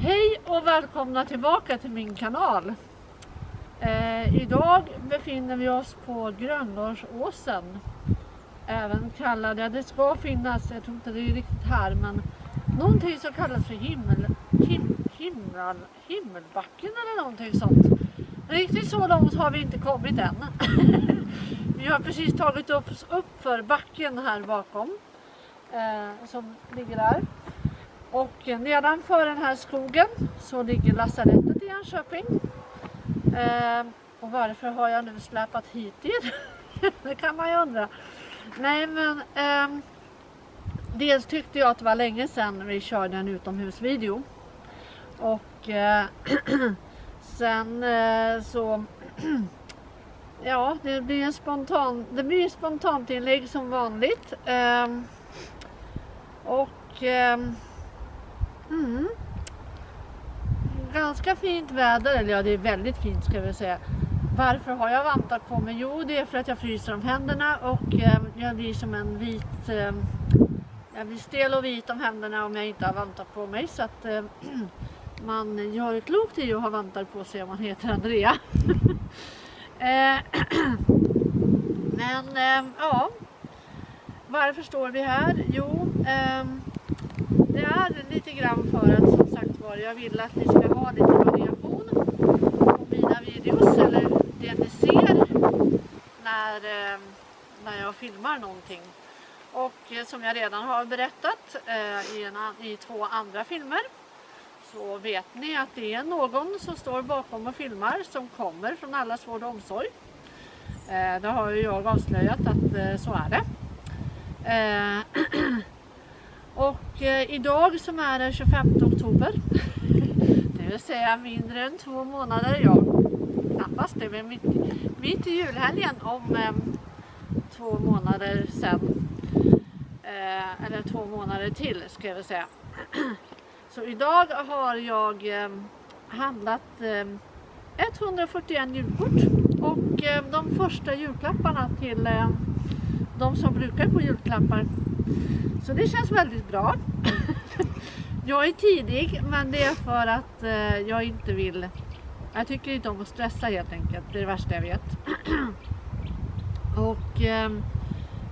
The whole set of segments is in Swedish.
Hej och välkomna tillbaka till min kanal. Eh, idag befinner vi oss på Grönlårsåsen. Även kallad, ja det ska finnas, jag tror inte det är riktigt här, men någonting som kallas för himmel, him, himmel, himmelbacken eller någonting sånt. Riktigt så långt har vi inte kommit än. vi har precis tagit upp, upp för backen här bakom. Eh, som ligger där. Och nedanför den här skogen så ligger lasarettet i Jönköping. Eh, och varför har jag nu släpat hit er? det kan man ju undra. Nej men eh, dels tyckte jag att det var länge sedan vi körde en utomhusvideo. Och eh, sen eh, så Ja, det blir en spontan, det blir ett spontant inlägg som vanligt. Ehm, och ehm, Mm. Ganska fint väder, eller ja det är väldigt fint ska vi säga. Varför har jag vantar på mig? Jo det är för att jag fryser om händerna och eh, jag blir som en vit eh, Jag blir stel och vit om händerna om jag inte har vantar på mig så att eh, man gör klokt i att ha vantar på sig om man heter Andrea. Eh, men eh, ja, varför står vi här? Jo, ehm, det är lite grann för att som sagt var jag vill att ni ska ha lite variation på mina videos eller det ni ser när, eh, när jag filmar någonting. Och eh, som jag redan har berättat eh, i, en, i två andra filmer så vet ni att det är någon som står bakom och filmar som kommer från allas vård och omsorg. Det har ju jag avslöjat att så är det. Och eh, idag som är den 25 oktober, det vill säga mindre än två månader, ja knappast, det men mitt, mitt i julhelgen om eh, två månader sen. Eh, eller två månader till ska jag väl säga. Så idag har jag eh, handlat eh, 141 julkort och eh, de första julklapparna till eh, de som brukar få julklappar så det känns väldigt bra. jag är tidig men det är för att eh, jag inte vill jag tycker inte om att stressa helt enkelt. Det är det värsta jag vet. Och ehm,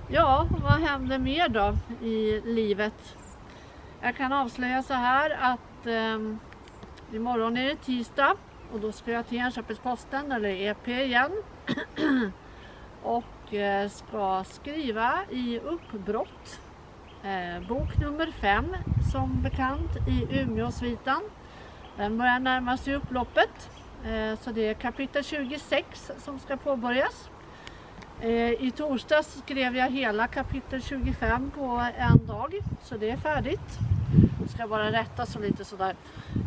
ja, vad händer mer då i livet? Jag kan avslöja så här att ehm, imorgon är det tisdag och då ska jag till Enköpingsposten eller EP igen. och eh, ska skriva i uppbrott Eh, bok nummer fem som bekant i Umeåsvitan. Den börjar närma sig upploppet. Eh, så det är kapitel 26 som ska påbörjas. Eh, I torsdags skrev jag hela kapitel 25 på en dag. Så det är färdigt. Jag ska bara rätta så lite sådär.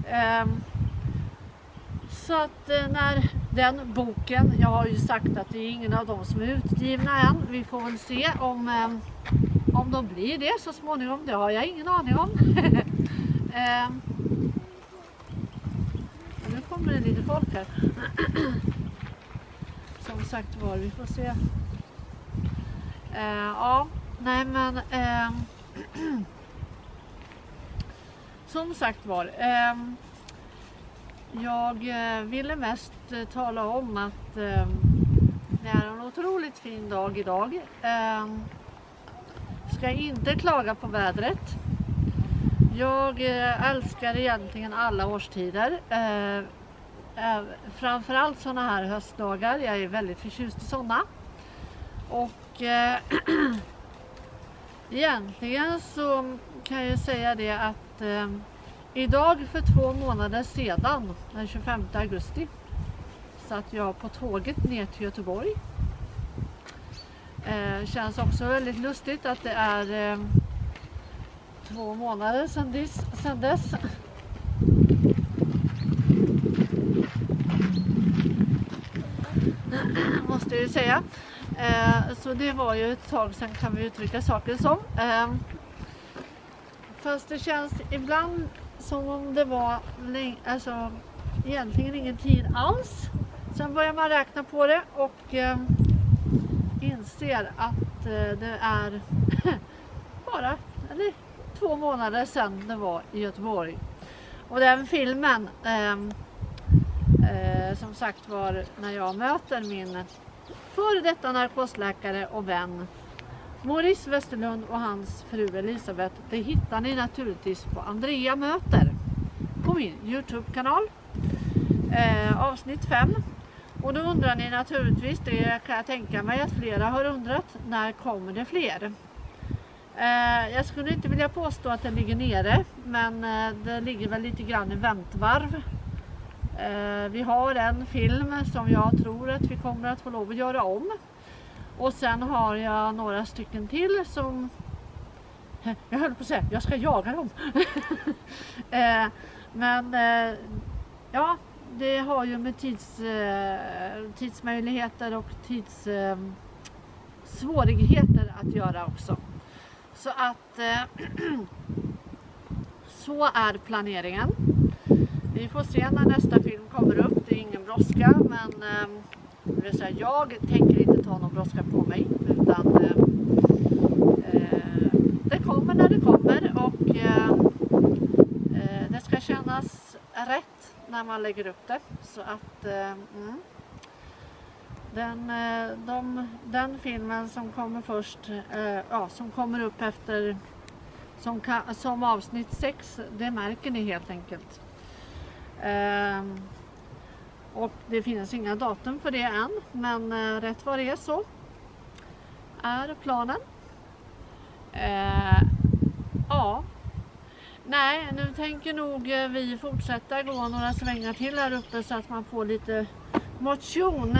Eh, så att eh, när den boken, jag har ju sagt att det är ingen av dem som är utgivna än. Vi får väl se om ehm, om de blir det så småningom, det har jag ingen aning om. eh, nu kommer det lite folk här. Som sagt var, vi får se. Eh, ja, nej men eh, Som sagt var ehm. Jag eh, ville mest eh, tala om att ehm, det är en otroligt fin dag idag. Ehm. Ska inte klaga på vädret. Jag eh, älskar egentligen alla årstider. Eh, eh, framförallt sådana här höstdagar. Jag är väldigt förtjust i sådana. Och egentligen så kan jag säga det att idag för två månader sedan, den 25 augusti, satt jag på tåget ner till Göteborg Eh, känns också väldigt lustigt att det är eh, två månader sedan dess. Sedan dess. Måste jag ju säga. Eh, så det var ju ett tag sedan kan vi uttrycka saken som. Eh, fast det känns ibland som om det var alltså, egentligen ingen tid alls. Sen börjar man räkna på det och eh, inser att eh, det är bara eller, två månader sedan det var i Göteborg. Och den filmen eh, eh, som sagt var när jag möter min före detta narkosläkare och vän Maurice Westerlund och hans fru Elisabeth. Det hittar ni naturligtvis på Andrea möter på min Youtube-kanal. Eh, avsnitt 5. Och då undrar ni naturligtvis, det kan jag tänka mig att flera har undrat, när kommer det fler? Eh, jag skulle inte vilja påstå att det ligger nere, men eh, det ligger väl lite grann i väntvarv. Eh, vi har en film som jag tror att vi kommer att få lov att göra om. Och sen har jag några stycken till som jag höll på att säga, jag ska jaga dem. men ja, det har ju med tids, eh, tidsmöjligheter och tids eh, svårigheter att göra också. Så att eh, så är planeringen. Vi får se när nästa film kommer upp. Det är ingen brådska men eh, det vill säga, jag tänker inte ta någon brådska på mig utan eh, eh det kommer när det kommer och eh, eh det ska kännas rätt när man lägger upp det. Så att eh, mm. den, eh, de, den filmen som kommer först, eh, ja, som kommer upp efter som, som avsnitt 6, det märker ni helt enkelt. Eh, och det finns inga datum för det än, men eh, rätt vad det är så är planen. Eh, ja, nej, nu tänker nog eh, vi fortsätta gå några svängar till här uppe så att man får lite motion.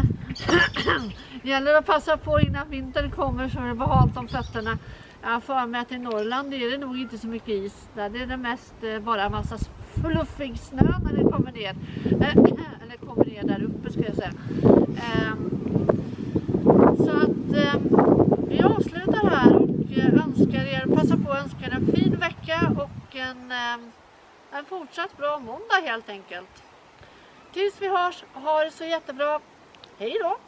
det gäller att passa på innan vintern kommer så är det behalt halt om fötterna. Jag har för mig att i Norrland är det nog inte så mycket is. Där är det mest eh, bara en massa fluffig snö när det kommer ner. Eller kommer ner där uppe ska jag säga. Ehm, så att ehm, vi avslutar här och eh, önskar er, passa på att önska er en fin vecka och en, ehm, en fortsatt bra måndag helt enkelt. Tills vi hörs, ha det så jättebra. Hej då!